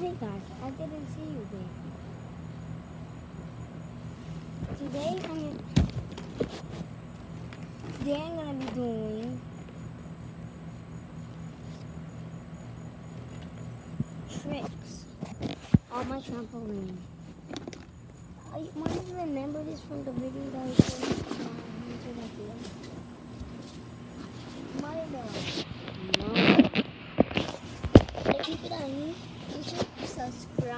Hey guys, I didn't see you there. Today I'm today I'm gonna be doing tricks on my trampoline. I want remember this from the video that I showed you on subscribe.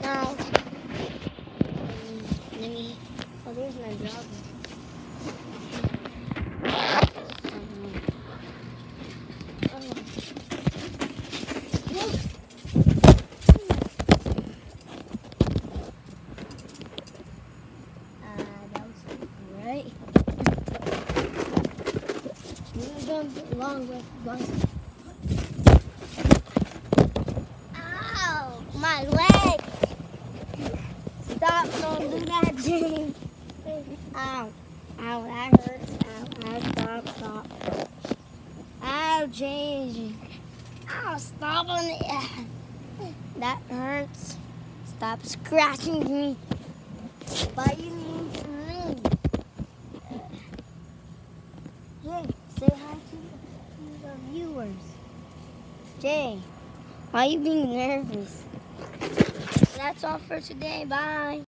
Now, let me. Oh, there's my job. Uh, long with bus. Ow! My leg! Stop! Don't do that, James. Ow! Ow! That hurts. Ow! Ow! Stop! Stop! Ow, James! Ow! Stop on it! That hurts. Stop scratching me. To me? Jay, say hi to the viewers. Jay, why are you being nervous? That's all for today. Bye.